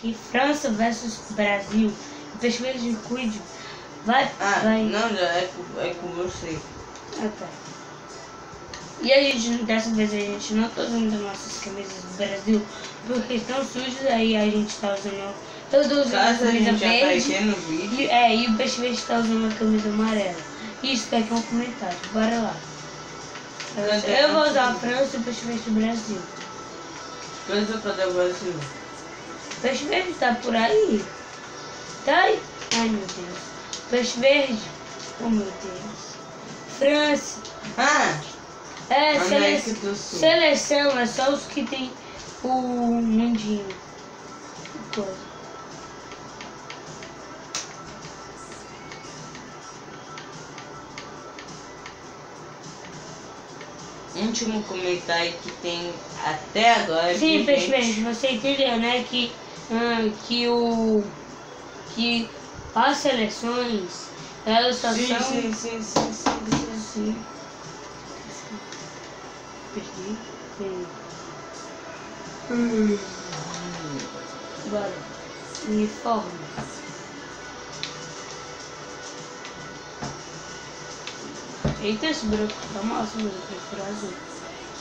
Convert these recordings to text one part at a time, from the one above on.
aqui. França versus Brasil. O Peixe Verde cuide. Vai, Ah, vai. não, já é com, é com você. Ah, tá. E a gente, dessa vez a gente não tá usando nossas camisas do Brasil porque estão sujas, aí a gente tá usando. Eu tô usando a Caso a camisa verde. E, é, e o peixe verde tá usando a camisa amarela. Isso daqui é um comentário, bora lá. Eu vou usar a França e o peixe verde do Brasil. Coisa para o Brasil. Peixe verde tá por aí. Tá aí. Ai meu Deus. Peixe verde. Oh meu Deus. França. Ah! É, sele... seleção é só os que tem o mundinho. Coisa. Último comentário que tem até agora. Sim, peixe gente- verde, você entendeu, né? Que, ah, que o. que as seleções, elas só Sim, são. sim, sim, sim, sim, sim, sim. Perdi. Perdi. Bora. Uniforme. Eita, esse branco tá massa, mas eu prefiro azul.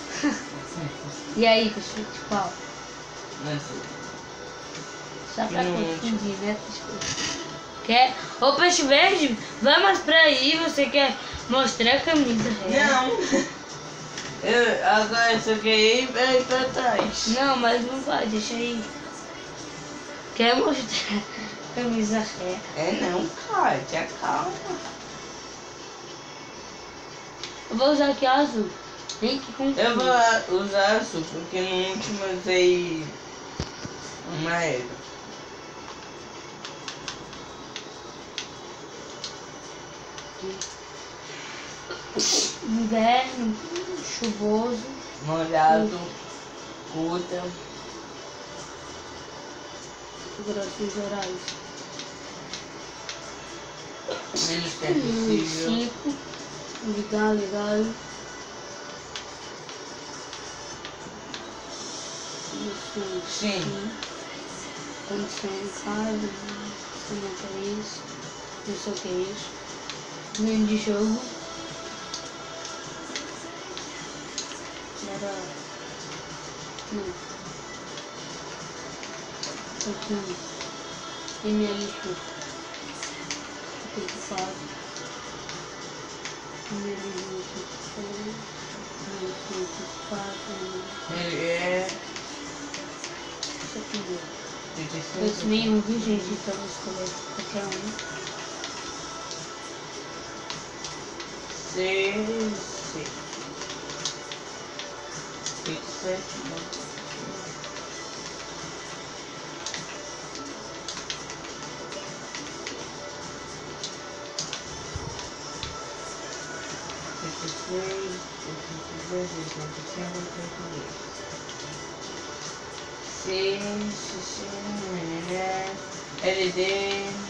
e aí, pessoal, de qual? Confundir, né, pessoal? Quer? Ô, peixe verde, vai mais pra aí, você quer mostrar a camisa? Não! Eu, agora eu só queria ir pra, ir pra trás. Não, mas não vai, deixa aí. Quer mostrar a camisa real? É não, cara, te acalma. Eu vou usar aqui azul. Nem que confunde. Eu vou usar azul, porque no último eu usei amarelo. Inverno, chuvoso, Molhado, curta, grossos horários. menos tempo possível. Cinco, ligar, ligar. Isso, Sim. Condição em casa, não é isso, não sei o que é isso. Ganho de jogo. Era. Não. Aqui. ML4. 84. ML24. ML24. Ele é Isso aqui deu. 35. 2001, viu, gente? Então vou escolher qualquer um. six. Editing.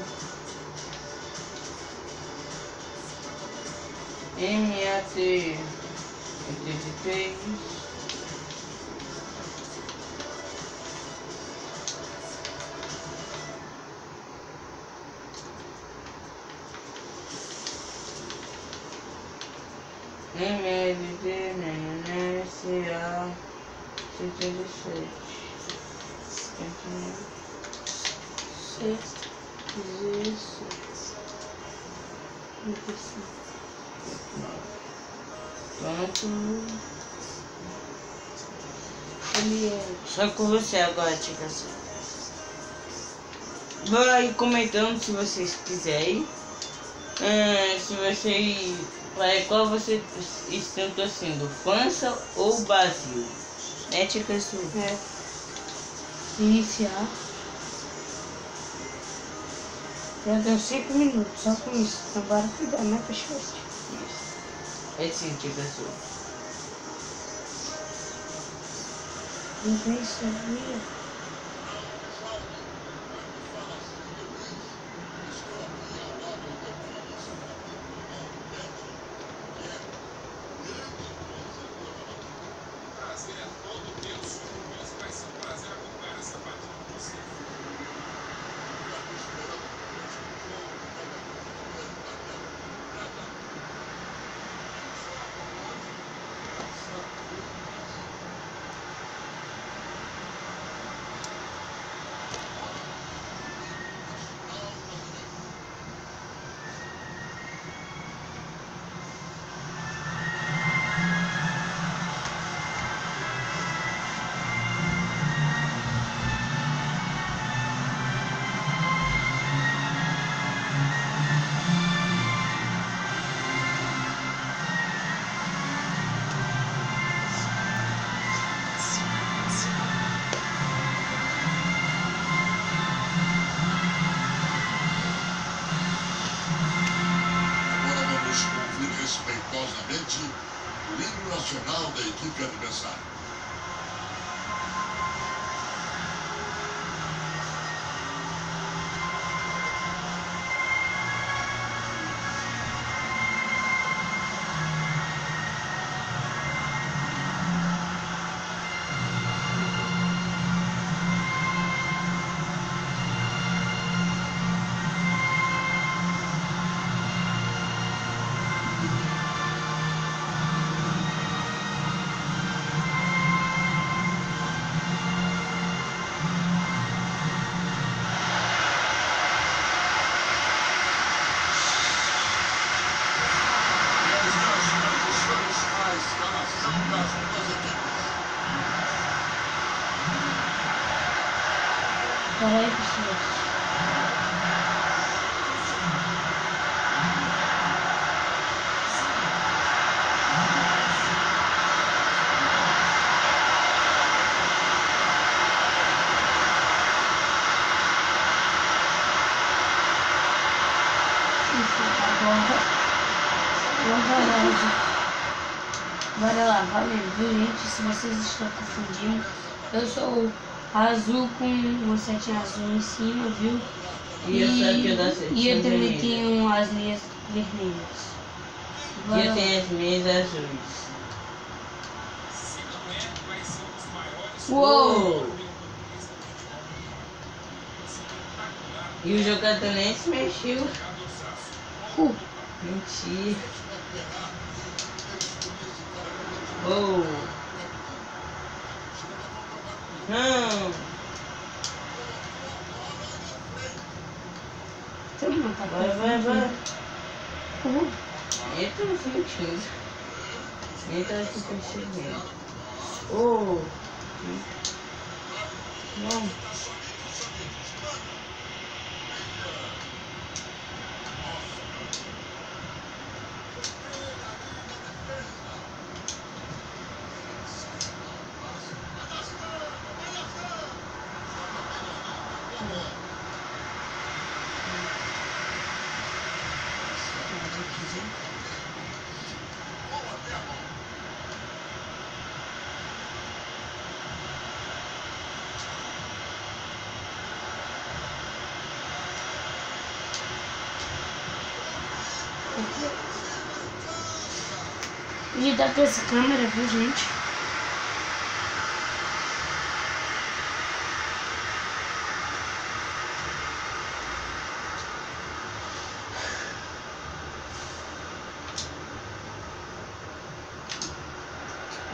see. Activity page. Email, email, email, Pronto. Só com você agora, tica. Vai aí comentando se vocês quiserem. Ah, se vocês. Para qual vocês estão torcendo? França ou Brasil? Né, tica? É. Iniciar. Já deu 5 minutos, só com isso. Então bora cuidar, né, pessoas? Isso. É sim, que pessoa. Ninguém sabia. you got to side. Então, é 40 tá minutos. Bora lá, valeu, viu gente? Se vocês estão confundindo, eu sou azul com uma setinha azul em cima, viu? E E setinha eu também tenho as linhas vermelhas. E Bora eu tenho as meias azuis. Uou! E o jogador nem se mexeu. Uh, Mentira. Oh. Não. tá Vai, vai, vai. Uh, Entra no sentido. Entra aqui percebendo. Oh. Não. E tá com essa câmera, viu, gente?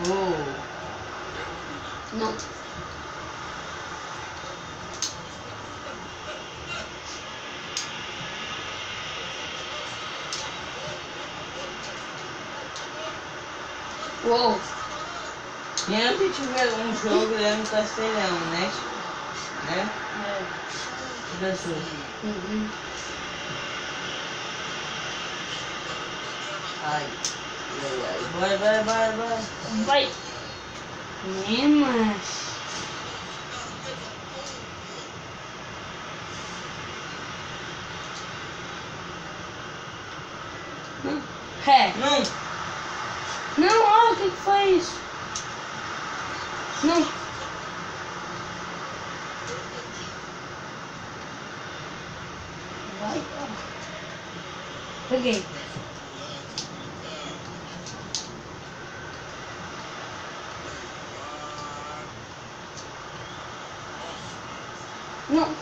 Oh. Não. Uou! E antes tiver um jogo lá no Castelhão, né? Né? Professor. Uhum. Ai. Ai, ai. Vai, vai, vai, vai. Vai! Nemas! Ré. Não. Não, olha o que, foi isso. Não. Vai, ó. Peguei. Não.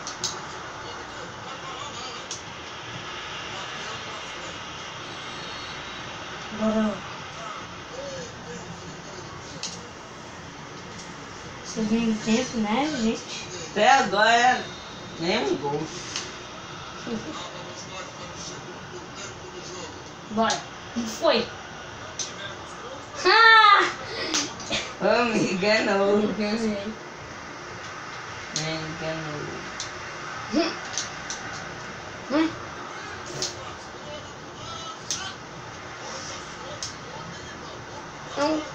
Bora. Segundo tempo, né, gente? Até agora, nem um gol. Bora. Não foi. Ah! Oh, me enganou. Ganhei. Me enganou. Hum. Não.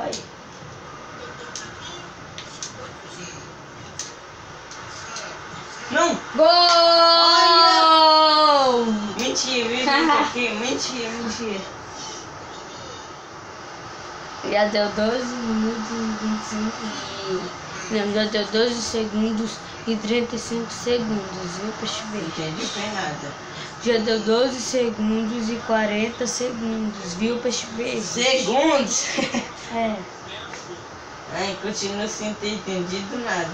Vai. Não! Gol! Mentira, mentira aqui. Mentira, mentira. Já deu 12 minutos e 25 e... Não, já deu 12 segundos e 35 segundos, viu, peixe verde? Já deu 12 segundos e 40 segundos, viu, peixe verde? Segundos! É, Ai, continuo sem ter entendido nada.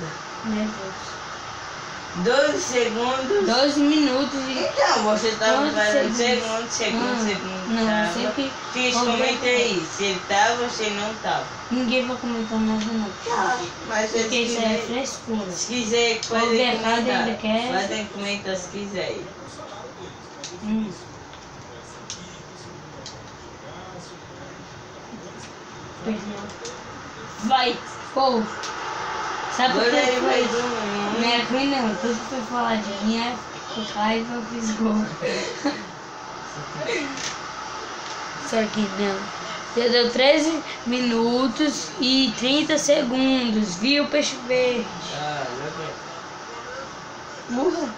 meu Deus. 12 segundos. 12 minutos e... Então, você tava fazendo segundos. segundo, segundo, Ah, segundo. não, tava. sempre Fiz, comenta aí. Se ele tava ou se ele não tava. Ninguém vai comentar nada não. Mas se Porque isso é frescura. se quiser, podem comentar. Podem comentar se quiser. Hum. Perdeu. Vai, gol. Sabe por Agora que foi? Não é ruim não, tudo que foi falar de mim é com raiva eu fiz gol. Só que não. Já deu 13 minutos e 30 segundos, viu, peixe verde? Ah, já foi. Burra.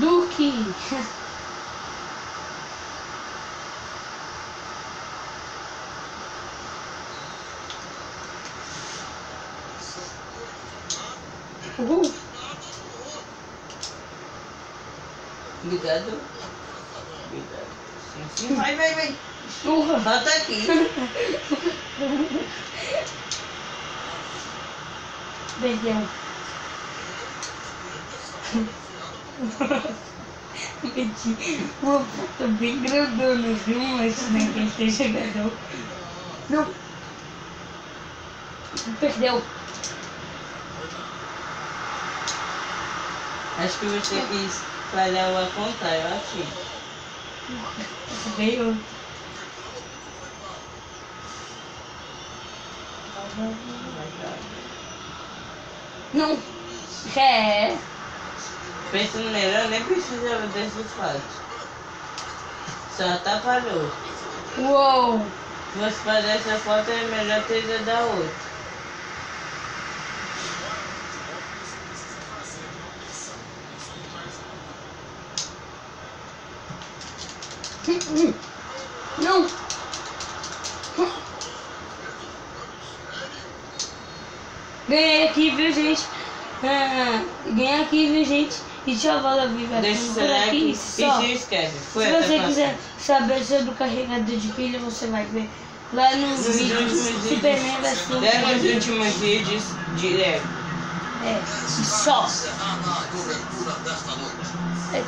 Duque. Uhul. Obrigado. Obrigado. Sim, sim. Vai, vai, vai. Burra. Volta aqui. Perdeu. Meti uma puta bem grandona, viu? Mas naquele ter jogador. Não. Perdeu. Acho que você quis falhar o contar, eu achei. Ganhou. Não. É. Pensa no melhor, nem precisava desses fatos. Só atrapalhou. Uou. Se fosse fazer essa foto, é melhor ter ido da outra. Não. Ganhei aqui, viu, gente? Ah, ganhei aqui, viu, gente? E tchau, valeu, viva. Deixa o seu like e só. se inscreve. Foi Se você próxima. quiser saber sobre o carregador de pilha, você vai ver lá no Nos vídeo Superman vs Demos os últimos vídeos direto. É, e só. É,